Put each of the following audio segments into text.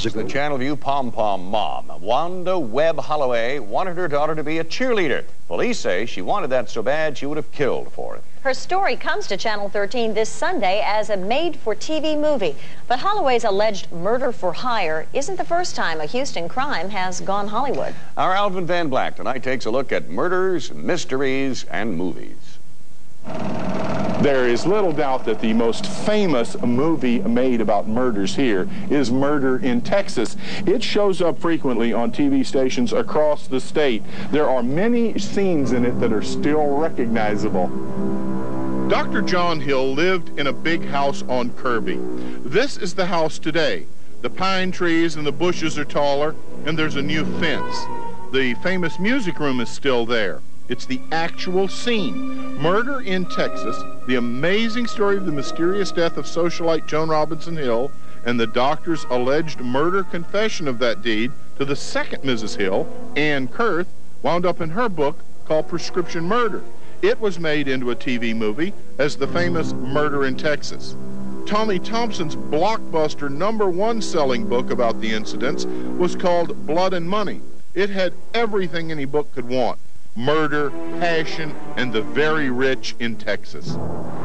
The Channelview Pom Pom mom, Wanda Webb Holloway, wanted her daughter to be a cheerleader. Police say she wanted that so bad she would have killed for it. Her story comes to Channel 13 this Sunday as a made-for-TV movie. But Holloway's alleged murder for hire isn't the first time a Houston crime has gone Hollywood. Our Alvin Van Black tonight takes a look at murders, mysteries, and movies. There is little doubt that the most famous movie made about murders here is Murder in Texas. It shows up frequently on TV stations across the state. There are many scenes in it that are still recognizable. Dr. John Hill lived in a big house on Kirby. This is the house today. The pine trees and the bushes are taller, and there's a new fence. The famous music room is still there. It's the actual scene. Murder in Texas, the amazing story of the mysterious death of socialite Joan Robinson Hill, and the doctor's alleged murder confession of that deed to the second Mrs. Hill, Ann Kurth, wound up in her book called Prescription Murder. It was made into a TV movie as the famous Murder in Texas. Tommy Thompson's blockbuster number one selling book about the incidents was called Blood and Money. It had everything any book could want murder, passion, and the very rich in Texas.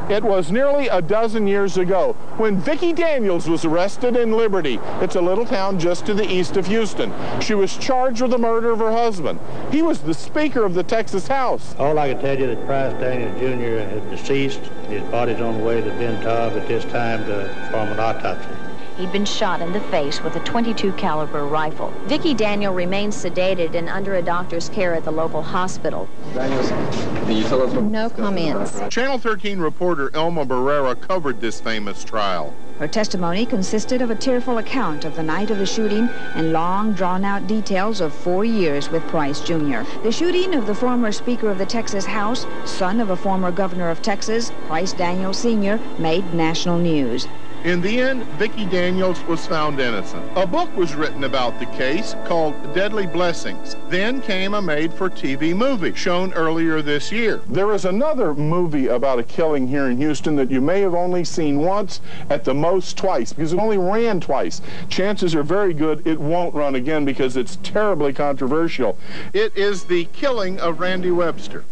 It was nearly a dozen years ago when Vicki Daniels was arrested in Liberty. It's a little town just to the east of Houston. She was charged with the murder of her husband. He was the Speaker of the Texas House. All I can tell you is that Price Daniels Jr. is deceased. His body's on the way to Ben Taub at this time to perform an autopsy. He'd been shot in the face with a 22 caliber rifle. Vicki Daniel remains sedated and under a doctor's care at the local hospital. Daniels, can you tell us what... No comments. Channel 13 reporter Elma Barrera covered this famous trial. Her testimony consisted of a tearful account of the night of the shooting and long, drawn-out details of four years with Price Jr. The shooting of the former Speaker of the Texas House, son of a former governor of Texas, Price Daniel Sr., made national news. In the end, Vicki Daniels was found innocent. A book was written about the case called Deadly Blessings. Then came a made-for-TV movie shown earlier this year. There is another movie about a killing here in Houston that you may have only seen once, at the most twice, because it only ran twice. Chances are very good it won't run again because it's terribly controversial. It is the killing of Randy Webster.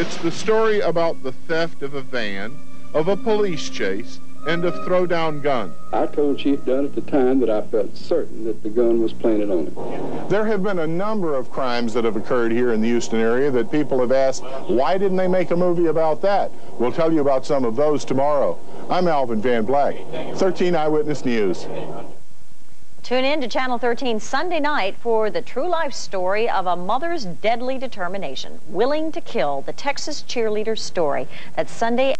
It's the story about the theft of a van, of a police chase, and of throw-down gun. I told Chief Dunn at the time that I felt certain that the gun was planted on him. There have been a number of crimes that have occurred here in the Houston area that people have asked, why didn't they make a movie about that? We'll tell you about some of those tomorrow. I'm Alvin Van Black, 13 Eyewitness News. Tune in to Channel 13 Sunday night for the true life story of a mother's deadly determination, willing to kill the Texas cheerleader story. That's Sunday.